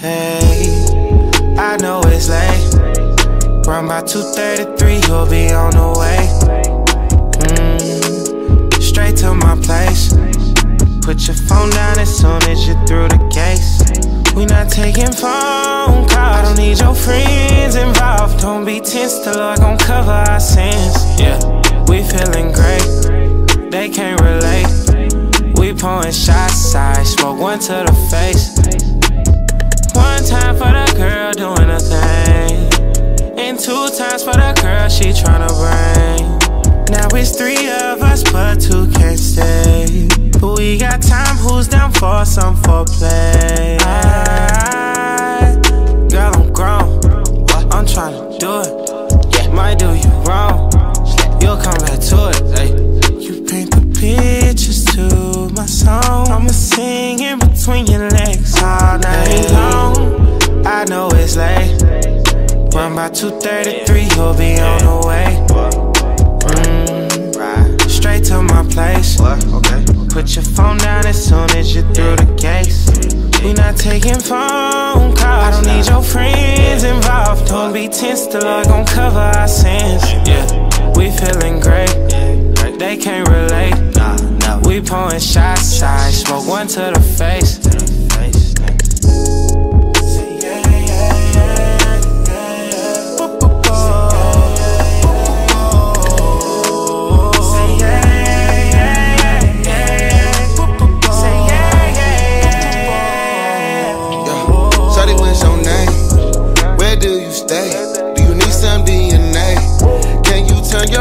Hey, I know it's late. Run by 2:33, you'll be on the way. Mm, straight to my place. Put your phone down as soon as you're through the case. We not taking phone calls. I don't need your friends involved. Don't be tense, the Lord gon' cover our sins. Yeah, we feeling great. They can't relate. We pouring shots, I smoke one to the face. One time for the girl doing a thing. And two times for the girl she tryna bring. Now it's three of us, but two can't stay. We got time, who's down for some foreplay? I, by 2:33, you'll be on the way. Mm, straight to my place. Put your phone down as soon as you're through the case. We not taking phone calls. I don't need your friends involved. Don't be tense, the Lord gon' cover our sins. Yeah, we feeling great. They can't relate. Nah, nah. We pouring shots, I smoke one to the face.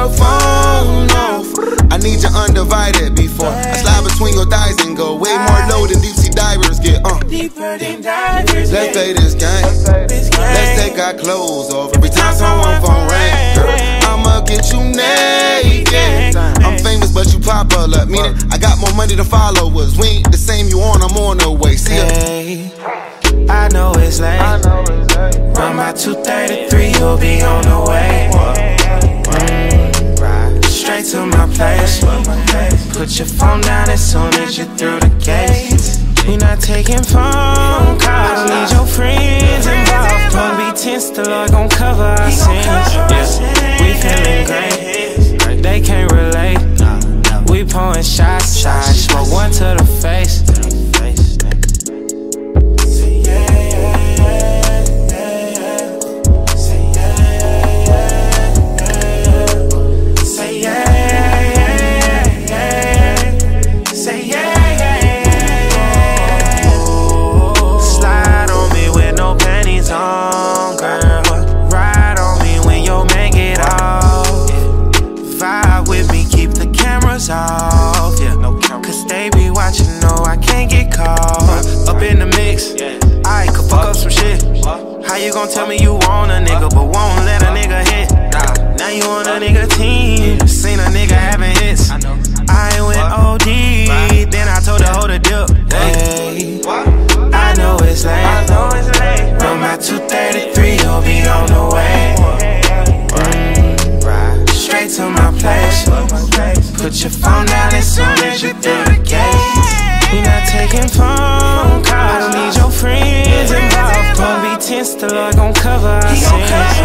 Your phone off? I need you undivided before I slide between your thighs and go way more low than deep sea divers get. Uh. Deeper than divers. Let's play this game. Let's take our clothes off every time someone phone ring. Girl, I'ma get you naked. I'm famous, but you pop popular. Meaning, I got more money than followers. We ain't the same, you on, I'm on the way. See ya. I know it's late. Run by 2:33, you'll be on the way. Put your phone down as soon as you're through the gate. We not taking phone calls. Need your friends involved. Don't be tense, the Lord gon' cover can't get caught. Up in the mix, I could fuck up some shit. How you gon' tell me you want a nigga, but won't let a nigga hit? Now you on a nigga team, seen a nigga having hits. I OD, Taking phone calls. I don't need your friends involved. Don't be tense, the Lord gon' cover our sins. Yeah, we feeling